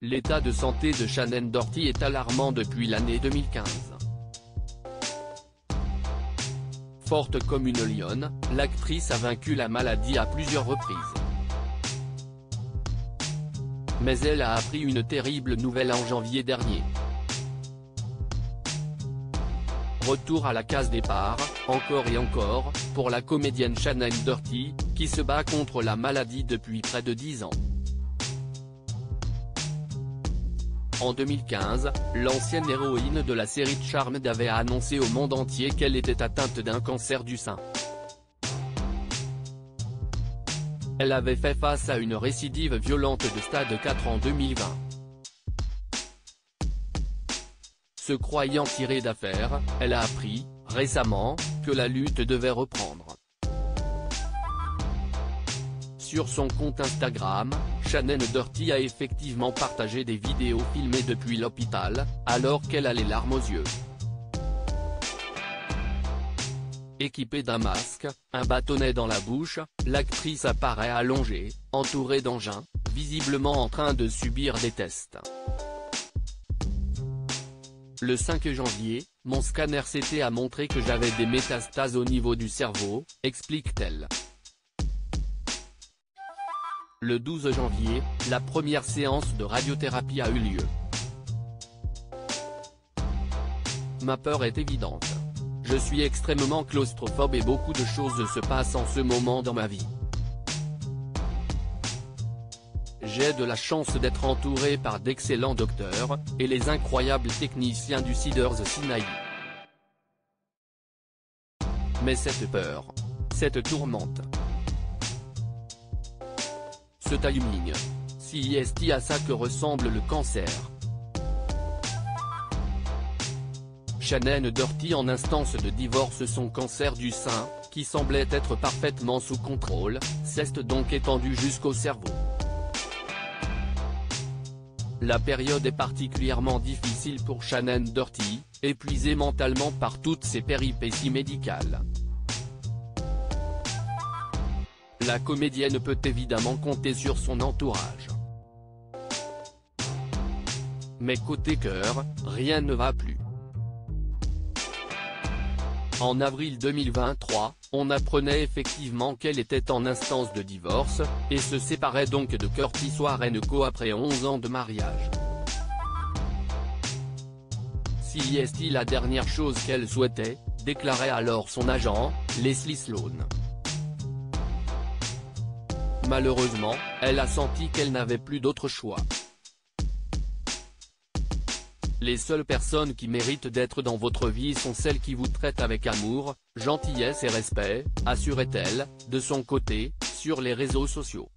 l'état de santé de Shannon Doherty est alarmant depuis l'année 2015. Forte comme une lionne, l'actrice a vaincu la maladie à plusieurs reprises. Mais elle a appris une terrible nouvelle en janvier dernier. Retour à la case départ, encore et encore, pour la comédienne Shannon Doherty, qui se bat contre la maladie depuis près de 10 ans. En 2015, l'ancienne héroïne de la série Charmed avait annoncé au monde entier qu'elle était atteinte d'un cancer du sein. Elle avait fait face à une récidive violente de stade 4 en 2020. Se croyant tirée d'affaire, elle a appris, récemment, que la lutte devait reprendre. Sur son compte Instagram, Shannon Doherty a effectivement partagé des vidéos filmées depuis l'hôpital, alors qu'elle a les larmes aux yeux. Équipée d'un masque, un bâtonnet dans la bouche, l'actrice apparaît allongée, entourée d'engins, visiblement en train de subir des tests. Le 5 janvier, mon scanner CT a montré que j'avais des métastases au niveau du cerveau, explique-t-elle. Le 12 janvier, la première séance de radiothérapie a eu lieu. Ma peur est évidente. Je suis extrêmement claustrophobe et beaucoup de choses se passent en ce moment dans ma vie. J'ai de la chance d'être entouré par d'excellents docteurs, et les incroyables techniciens du Cedars Sinai. Mais cette peur. Cette tourmente. Timing. Si est à ça que ressemble le cancer? Shannon Doherty en instance de divorce son cancer du sein, qui semblait être parfaitement sous contrôle, s'est donc étendu jusqu'au cerveau. La période est particulièrement difficile pour Shannon Doherty, épuisée mentalement par toutes ses péripéties médicales. La comédienne peut évidemment compter sur son entourage. Mais côté cœur, rien ne va plus. En avril 2023, on apprenait effectivement qu'elle était en instance de divorce, et se séparait donc de Curtis Warrenco après 11 ans de mariage. Si est-il la dernière chose qu'elle souhaitait, déclarait alors son agent, Leslie Sloan. Malheureusement, elle a senti qu'elle n'avait plus d'autre choix. Les seules personnes qui méritent d'être dans votre vie sont celles qui vous traitent avec amour, gentillesse et respect, assurait-elle, de son côté, sur les réseaux sociaux.